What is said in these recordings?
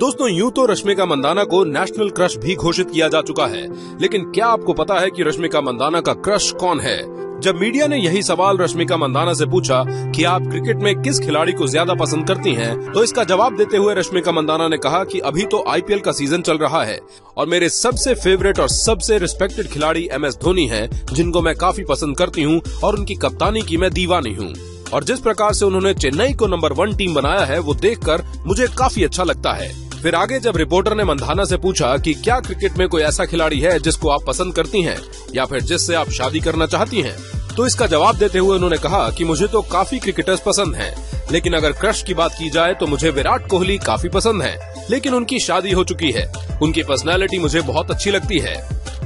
दोस्तों यूँ तो रश्मिका मंदाना को नेशनल क्रश भी घोषित किया जा चुका है। लेकिन क्या आपको पता है कि रश्मिका मंदाना का क्रश कौन है? जब मीडिया ने यही सवाल रश्मिका मंदाना से पूछा कि आप क्रिकेट में किस खिलाड़ी को ज़्यादा पसंद करती हैं, तो इसका जवाब देते हुए रश्मिका मंदाना ने कहा कि अभी तो आईपीएल का सीज़न चल रहा है और मेरे सबसे फेवरेट और सबसे रिस्पेक्टेड खिलाड़ी एम एस धोनी है जिनको मैं काफ़ी पसंद करती हूँ और उनकी कप्तानी की मैं दीवानी हूँ। और जिस प्रकार से उन्होंने चेन्नई को नंबर वन टीम बनाया है वो देखकर मुझे काफ़ी अच्छा लगता है। फिर आगे जब रिपोर्टर ने मंधाना से पूछा कि क्या क्रिकेट में कोई ऐसा खिलाड़ी है जिसको आप पसंद करती हैं, या फिर जिससे आप शादी करना चाहती हैं तो इसका जवाब देते हुए उन्होंने कहा कि मुझे तो काफ़ी क्रिकेटर्स पसंद हैं, लेकिन अगर क्रश की बात की जाए तो मुझे विराट कोहली काफ़ी पसंद है, लेकिन उनकी शादी हो चुकी है, उनकी पर्सनैलिटी मुझे बहुत अच्छी लगती है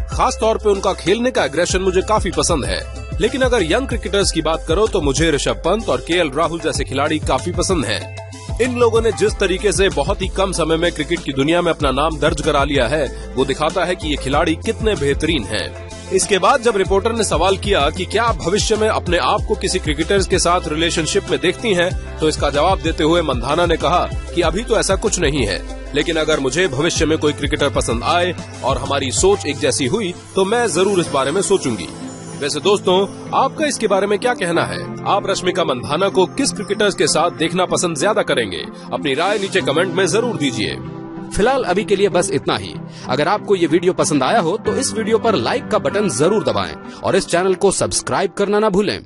खास तौर पे उनका खेलने का एग्रेशन मुझे काफ़ी पसंद है, लेकिन अगर यंग क्रिकेटर्स की बात करो तो मुझे ऋषभ पंत और के राहुल जैसे खिलाड़ी काफ़ी पसंद हैं। इन लोगों ने जिस तरीके से बहुत ही कम समय में क्रिकेट की दुनिया में अपना नाम दर्ज करा लिया है वो दिखाता है कि ये खिलाड़ी कितने बेहतरीन हैं। इसके बाद जब रिपोर्टर ने सवाल किया कि क्या आप भविष्य में अपने आप को किसी क्रिकेटर्स के साथ रिलेशनशिप में देखती हैं, तो इसका जवाब देते हुए मंधाना ने कहा कि अभी तो ऐसा कुछ नहीं है लेकिन अगर मुझे भविष्य में कोई क्रिकेटर पसंद आए और हमारी सोच एक जैसी हुई तो मैं ज़रूर इस बारे में सोचूँगी वैसे दोस्तों, आपका इसके बारे में क्या कहना है? आप रश्मिका मंधाना को किस क्रिकेटर्स के साथ देखना पसंद ज़्यादा करेंगे? अपनी राय नीचे कमेंट में ज़रूर दीजिए। फ़िलहाल अभी के लिए बस इतना ही। अगर आपको ये वीडियो पसंद आया हो तो इस वीडियो पर लाइक का बटन ज़रूर दबाएँ और इस चैनल को सब्सक्राइब करना ना भूलें।